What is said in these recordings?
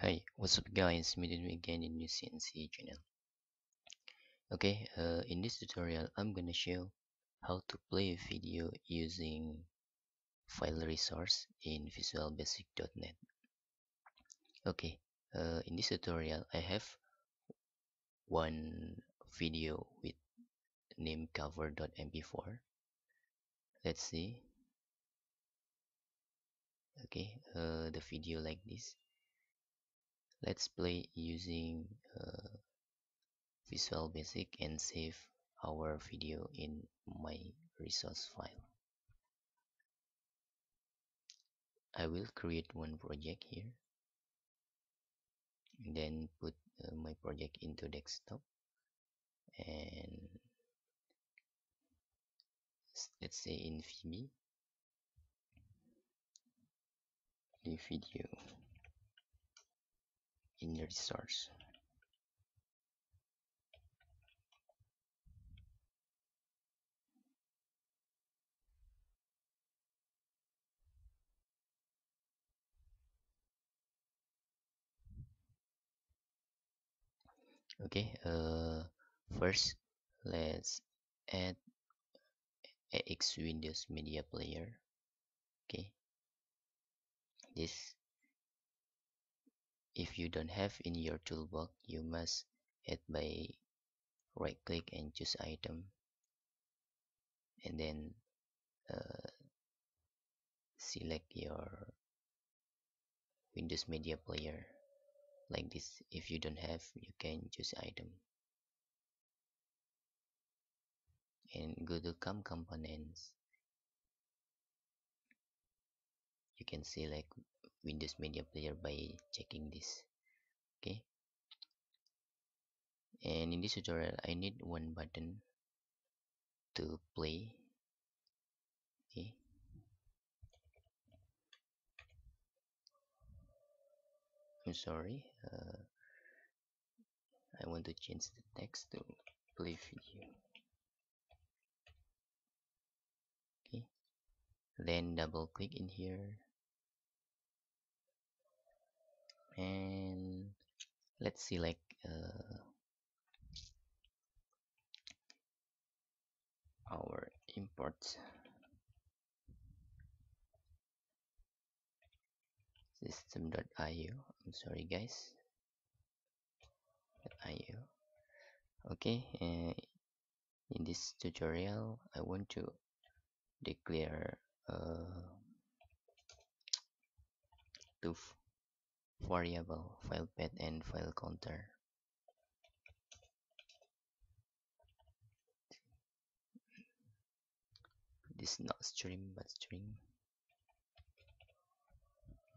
Hi, what's up guys, meeting me again in new CNC channel. Okay, uh, in this tutorial I'm gonna show how to play a video using file resource in visual visualbasic.net. Okay, uh, in this tutorial I have one video with name cover.mp4. Let's see. Okay, uh, the video like this let's play using uh, Visual Basic and save our video in my resource file. I will create one project here. Then put uh, my project into desktop and let's say in VB the video in your resource okay uh first let's add AX Windows Media Player. Okay. This if you don't have in your toolbox you must add by right click and choose item. And then uh, select your Windows Media Player like this. If you don't have you can choose item. And go to COM components. You can select Windows Media Player by checking this. Okay. And in this tutorial I need one button to play. Okay. I'm sorry. Uh, I want to change the text to play video okay. Then double click in here and let's select uh, our import. System.io I'm sorry guys. io okay uh, in this tutorial I want to declare uh, two variable file path and file counter. This is not string but string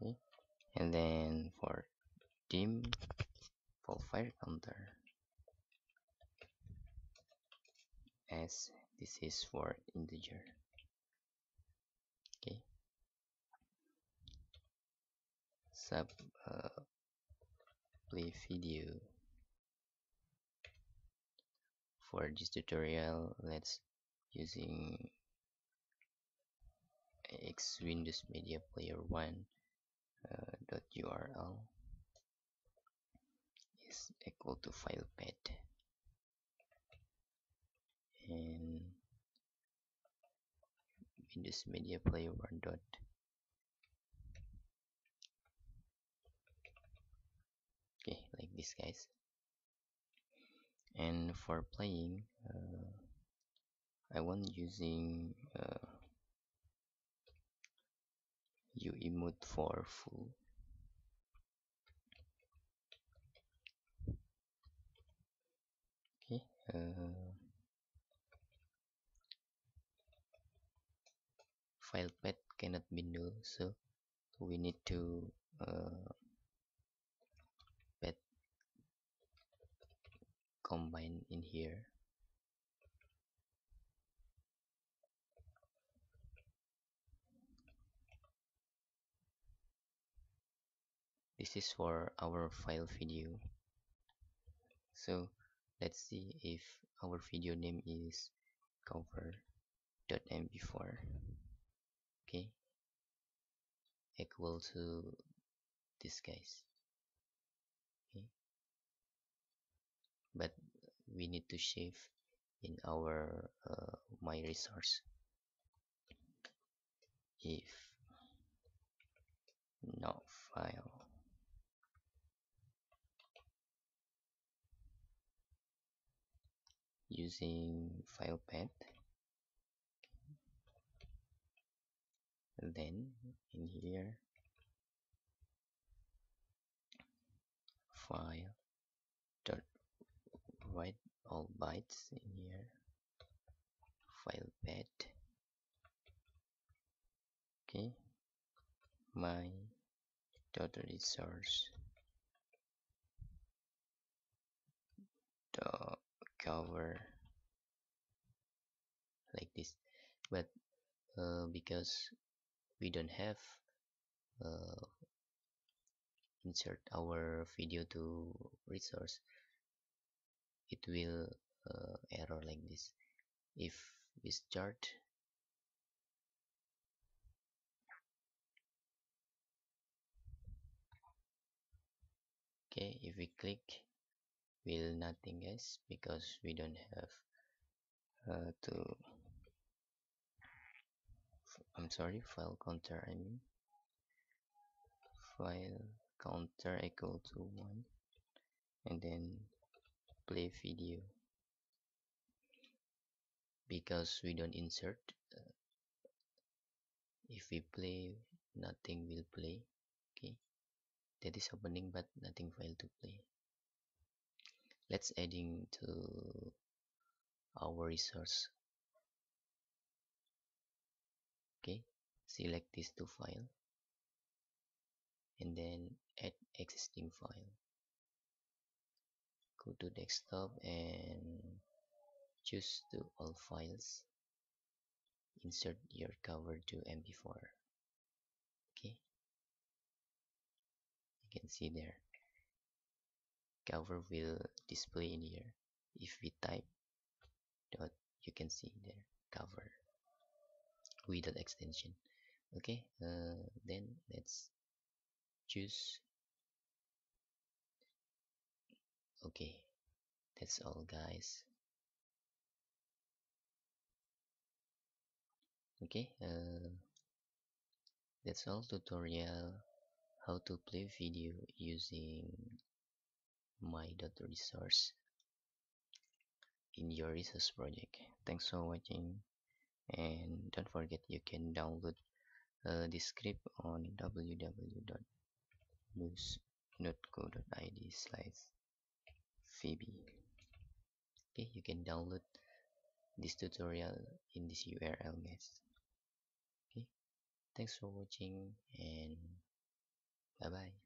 okay. And then for dim for file counter. As this is for integer okay sub uh, play video. For this tutorial let's using x windows media player 1 uh, url is equal to file path. And windows media player 1 dot okay like this guys. And for playing uh, I want using uh, U emote for full. Okay uh, file path cannot be null so we need to uh, combine in here. This is for our file video. So let's see if our video name is cover.mp4 okay. Equal to this guys but we need to save in our uh, my resource. If no file. Using file path. Then in here. File write all bytes in here. File path okay. My dot resource. Dot cover like this. But uh, because we don't have uh, insert our video to resource it will uh, error like this. If we start okay if we click will nothing guys because we don't have uh, to I'm sorry file counter I mean. File counter equal to 1 and then play video because we don't insert uh, if we play nothing will play okay? That is happening but nothing file to play. Let's adding to our resource okay? Select these two file and then add existing file go to desktop and choose to all files. Insert your cover to mp4 okay? You can see there. Cover will display in here. If we type dot you can see there. Cover without extension. Okay? Uh, then let's choose okay that's all guys. Okay uh, that's all tutorial how to play video using my resource in your resource project. Thanks for watching and don't forget you can download uh, this script on www.luz.co.id slash phoebe okay you can download this tutorial in this url guys. Okay thanks for watching and bye bye